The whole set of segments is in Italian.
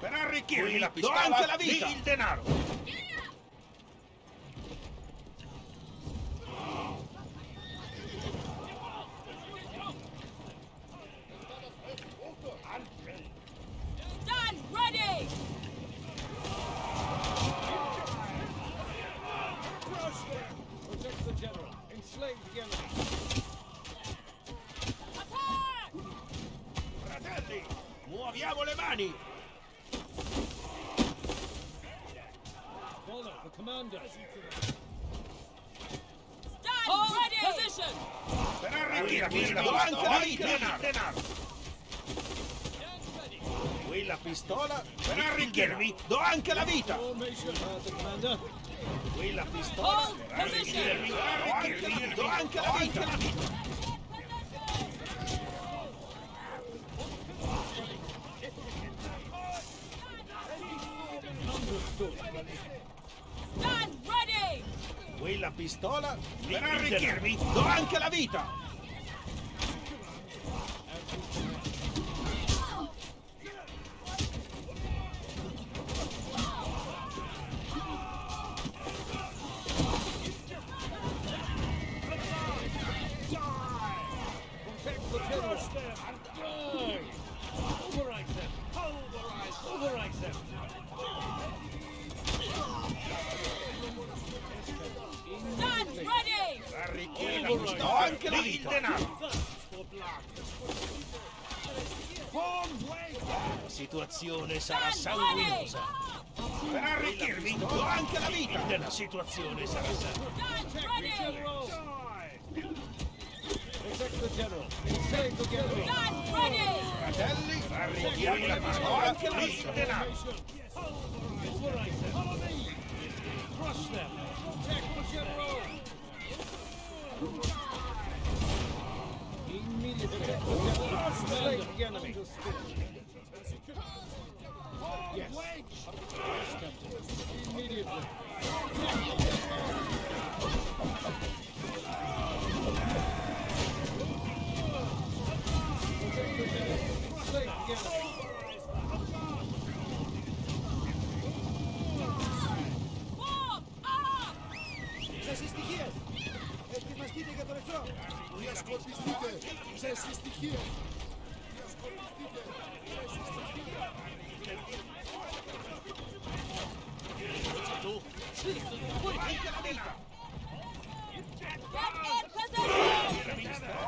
Per arricchire la pistola, il denaro! Lì il vita. denaro. Qui la pistola, Per arricchirmi do anche la vita. Formation. Uh, the commander. denaro. Qui la pistola, Hold per arricchirmi do anche la vita. Do anche la vita. Understood. Stand ready! Qui la pistola, Per arricchirmi do anche la vita. Situazione sarà sanguinosa. Per arricchirmi do anche la vita. La situazione sarà sanguinosa. Fratelli, Per arricchire la pistola, anche la il denaro.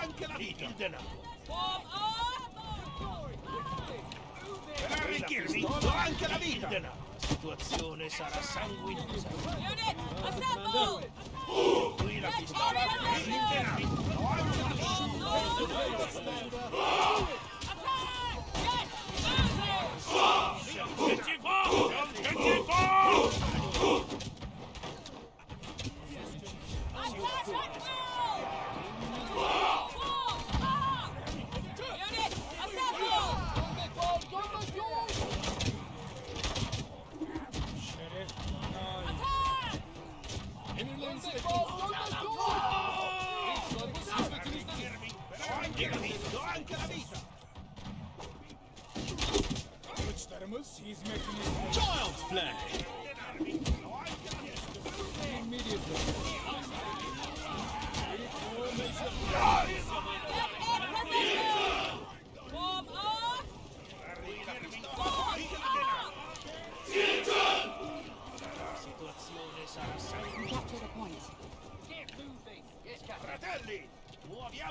Anche la vita. Il denaro. Per arricchirmi do anche la Il vita. denaro. La situazione sarà sanguinosa. Unit, assemble! Qui la pistola, in lì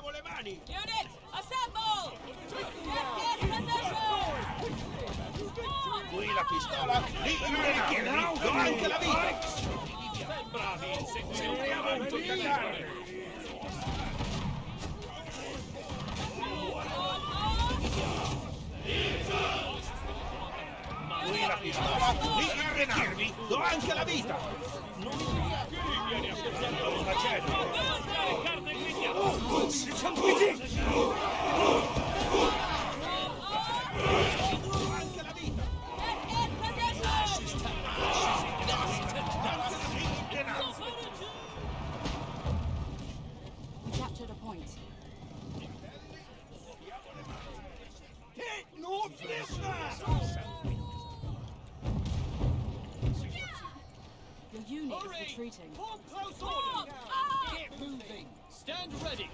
muoviamo le mani. Unit, assemble! Qui la pistola, lì il do anche la vita. Qui la pistola, lì il denaro. Do anche la vita. Non facendo. Anche la 지참 보이지? Your unit is retreating. Form close Stand ready.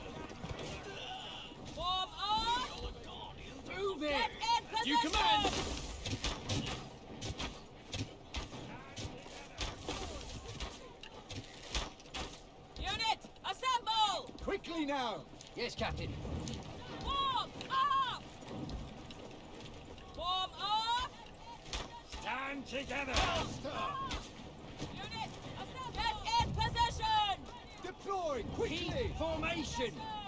Form up! Move it. In As you command. Unit, assemble! Quickly now! Yes, Captain. Form up! Form up! Stand together. Unit, assemble! Get in position! Deploy! Quickly! Keep formation.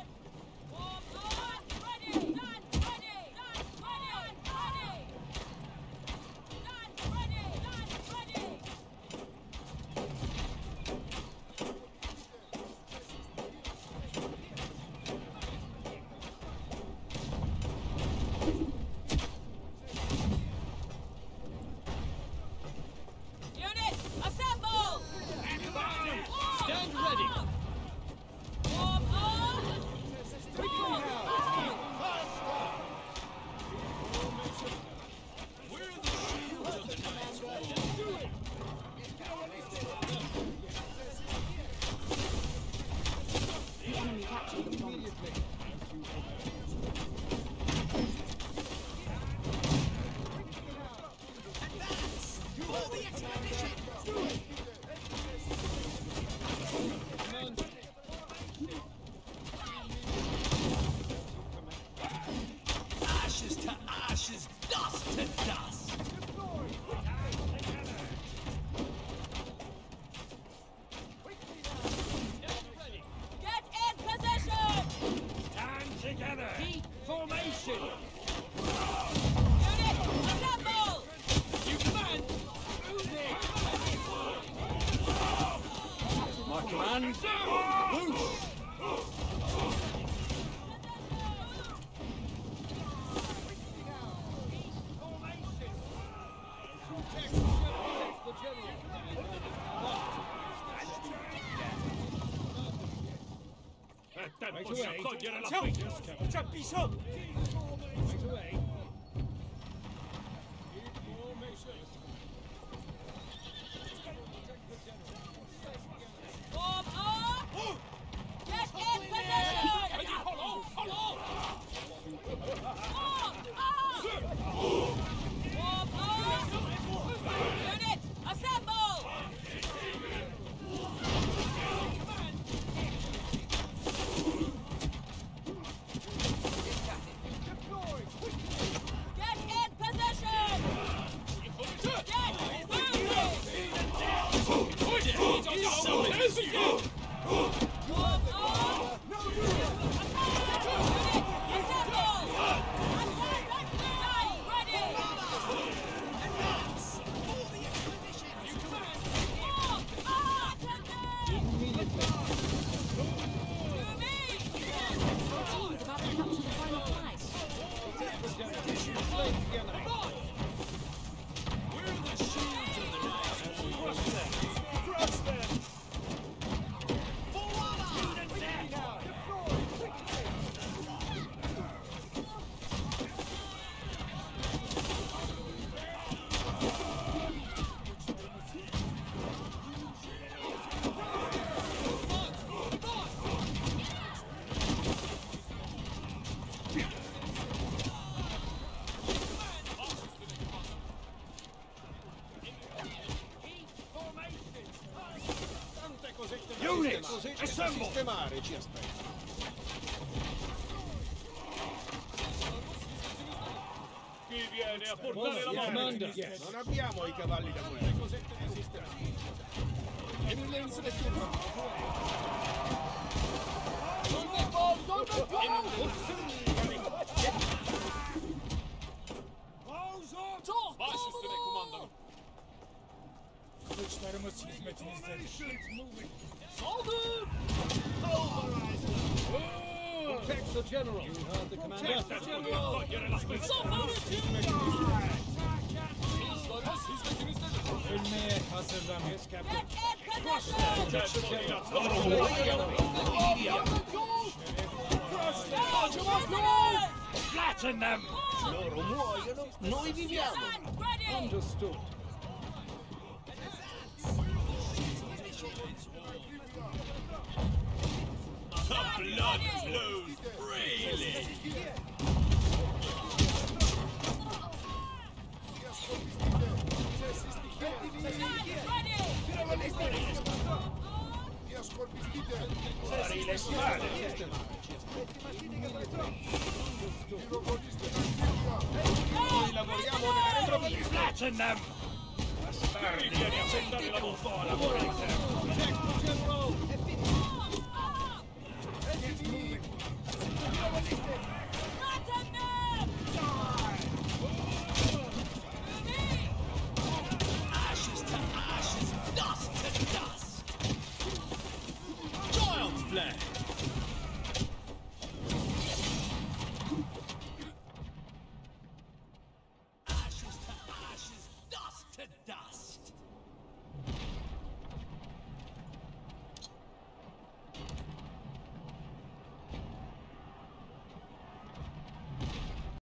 È tempo di accogliere la fede! C'è bisogno! Oh! Units, assemble! Sistemare ci aspetta. Chi viene a portare la morte? Non abbiamo i cavalli da guerra. Arkadaşlarımız hizmetinizdedir. Saldır! Protect the general. You heard the commander. Protect the general. Zafer için. Dostlarımız hizmetinizdedir. Ölmeye hazırlanın. Yes, Captain. Flatten them! Understood. The blood flows freely. Fuori le spade! Noi lavoriamo nella retrovia. Flatten them! Vieni a settare la bufala, Moraiser! Ashes